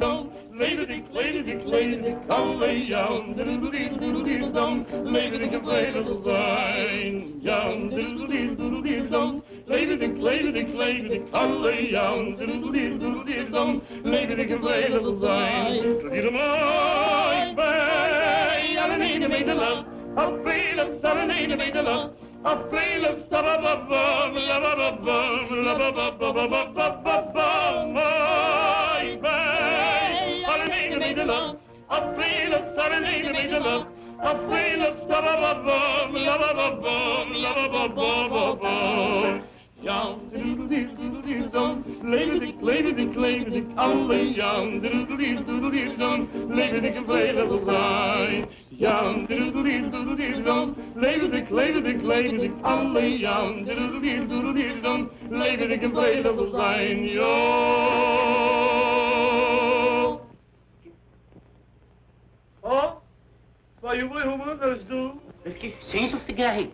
dum, lady dick, lady dick, lady dick, come lay yum, doodle doodle doodle dum, lady dick, play little sign. Yum, doodle doodle doodle dum, lady dick, lady dick, lady dick, come lay yum, doodle doodle doodle dum, lady dick, play my bay, I need to make the love, a play of serenade to make the love. A play of sa-ba-ba-bum, la-ba-ba-bum, la-ba-ba-ba-ba-ba-ba-ba, Serenade to make the love, a play of serenade to make the love. A play of sa-ba-ba-bum, la-ba-ba-bum, la-ba-ba-ba-ba-ba. Yum, doodle dee doodle dee dum, lady dick, lady dick, lady dick, I'm lay Why you were a woman as do. Sense of cigarette.